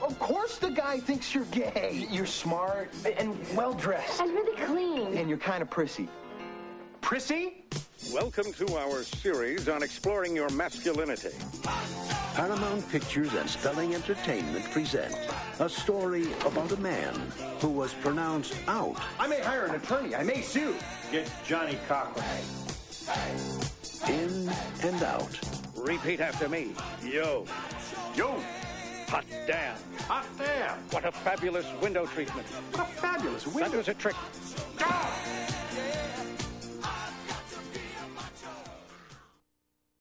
Of course the guy thinks you're gay. You're smart and well dressed. And really clean. And you're kind of prissy. Prissy? Welcome to our series on exploring your masculinity. Paramount Pictures and Spelling Entertainment present a story about a man who was pronounced out. I may hire an attorney. I may sue. Get Johnnie Cochran. In and out. Repeat after me. Yo. Yo. Hot damn. Hot damn. What a fabulous window treatment. What a fabulous That window. was a trick.